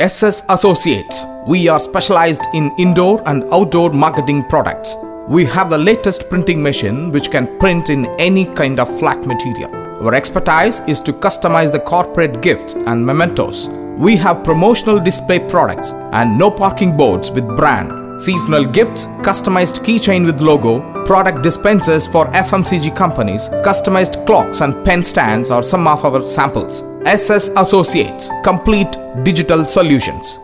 SS Associates. We are specialized in indoor and outdoor marketing products. We have the latest printing machine which can print in any kind of flat material. Our expertise is to customize the corporate gifts and mementos. We have promotional display products and no parking boards with brand, seasonal gifts, customized keychain with logo, product dispensers for FMCG companies, customized clocks and pen stands are some of our samples. SS Associates, complete digital solutions.